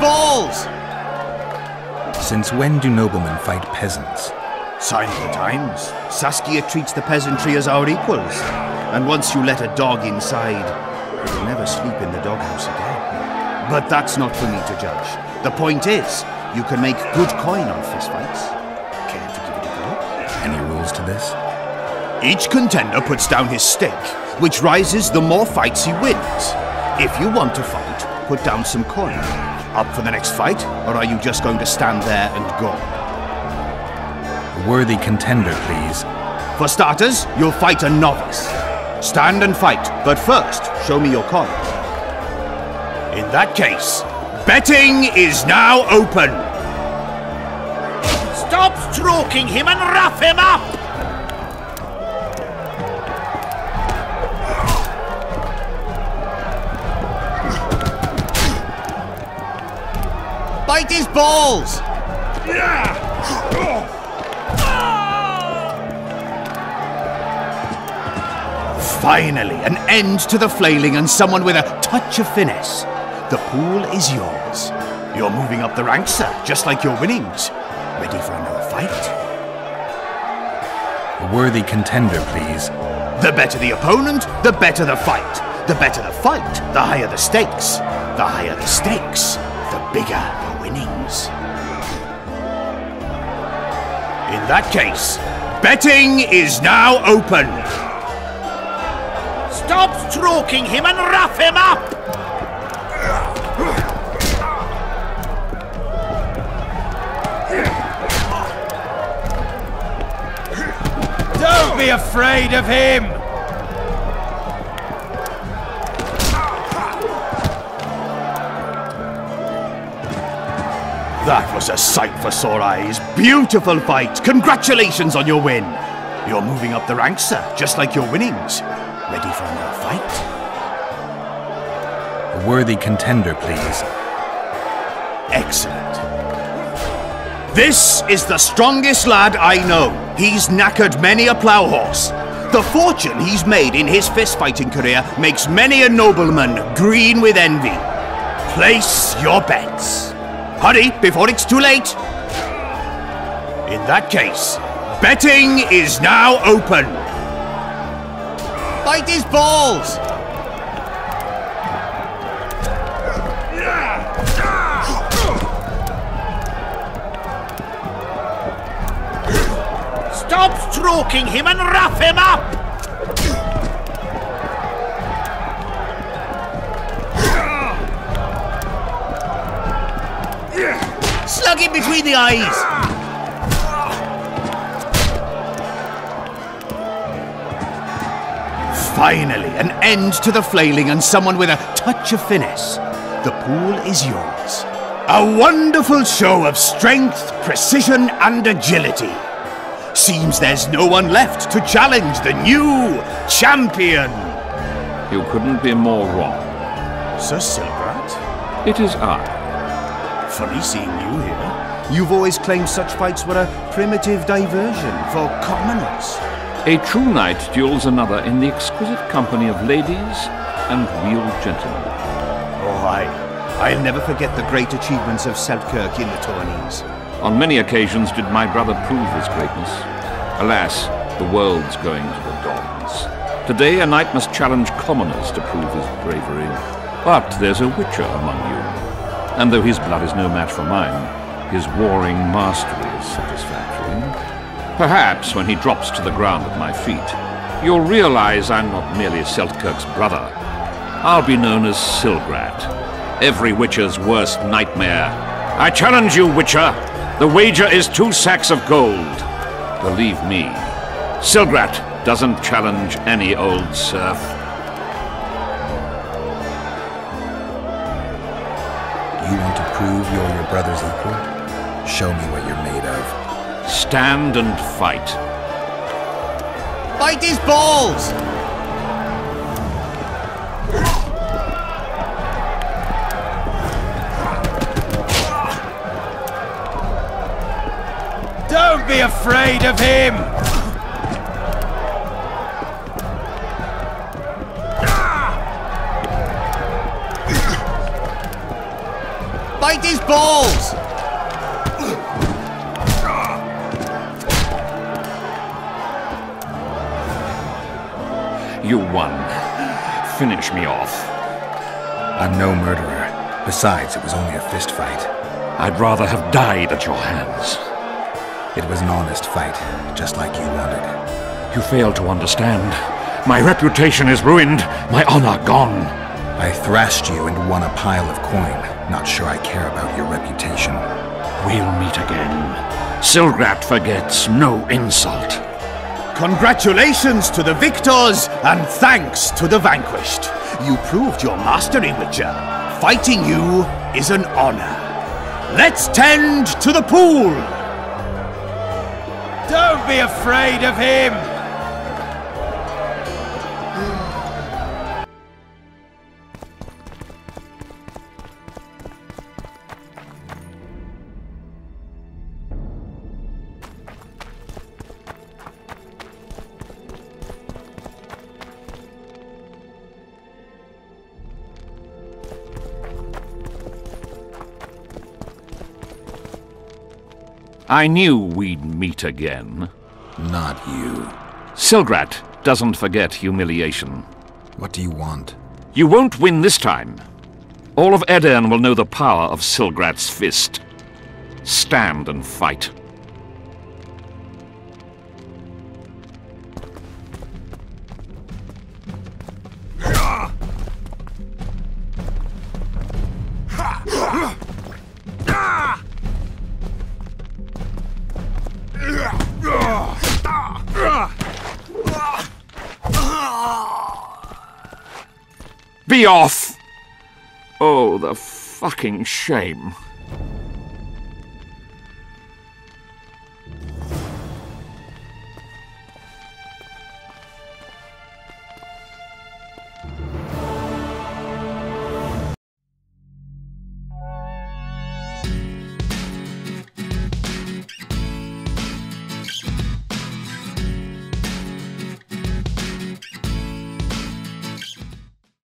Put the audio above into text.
balls! Since when do noblemen fight peasants? Sign of the times. Saskia treats the peasantry as our equals. And once you let a dog inside, he'll never sleep in the doghouse again. But that's not for me to judge. The point is, you can make good coin on fistfights. Care to give it a go? Any rules to this? Each contender puts down his stake, which rises the more fights he wins. If you want to fight, put down some coin. Up for the next fight, or are you just going to stand there and go? A worthy contender, please. For starters, you'll fight a novice. Stand and fight, but first, show me your coin. In that case, betting is now open. Stop stroking him and rough him up! Bite his balls! Finally, an end to the flailing and someone with a touch of finesse. The pool is yours. You're moving up the ranks, sir, just like your winnings. Ready for another fight? A worthy contender, please. The better the opponent, the better the fight. The better the fight, the higher the stakes. The higher the stakes, the bigger In that case, betting is now open. Stop stroking him and rough him up! Don't be afraid of him! That was a sight for sore eyes. Beautiful fight. Congratulations on your win. You're moving up the ranks, sir, just like your winnings. Ready for another fight? A worthy contender, please. Excellent. This is the strongest lad I know. He's knackered many a plough horse. The fortune he's made in his fist-fighting career makes many a nobleman green with envy. Place your bets. Hurry, before it's too late. In that case, betting is now open. Bite his balls! Stop stroking him and rough him up! Between the eyes! Finally, an end to the flailing and someone with a touch of finesse. The pool is yours. A wonderful show of strength, precision, and agility. Seems there's no one left to challenge the new champion. You couldn't be more wrong. Sir Silgrat? It is I. Funny seeing you here. You've always claimed such fights were a primitive diversion for commoners. A true knight duels another in the exquisite company of ladies and real gentlemen. Oh, I, I'll never forget the great achievements of Seltkirk in the tourneys. On many occasions did my brother prove his greatness. Alas, the world's going to the dogs. Today a knight must challenge commoners to prove his bravery. But there's a witcher among you. And though his blood is no match for mine, his warring mastery is satisfactory. Perhaps when he drops to the ground at my feet, you'll realize I'm not merely Seltkirk's brother. I'll be known as Silgrat, every witcher's worst nightmare. I challenge you, witcher! The wager is two sacks of gold. Believe me, Silgrat doesn't challenge any old serf. You want to prove you're your brother's equal? Show me what you're made of. Stand and fight. Fight these balls! Don't be afraid of him! You won. Finish me off. I'm no murderer. Besides, it was only a fist fight. I'd rather have died at your hands. It was an honest fight, just like you wanted. You fail to understand. My reputation is ruined, my honor gone. I thrashed you and won a pile of coin. Not sure I care about your reputation. We'll meet again. Silgrat forgets no insult. Congratulations to the victors, and thanks to the vanquished. You proved your mastery, Witcher. Fighting you is an honor. Let's tend to the pool! Don't be afraid of him! I knew we'd meet again. Not you. Silgrat doesn't forget humiliation. What do you want? You won't win this time. All of Aedirn will know the power of Silgrat's fist. Stand and fight. Be off! Oh, the fucking shame.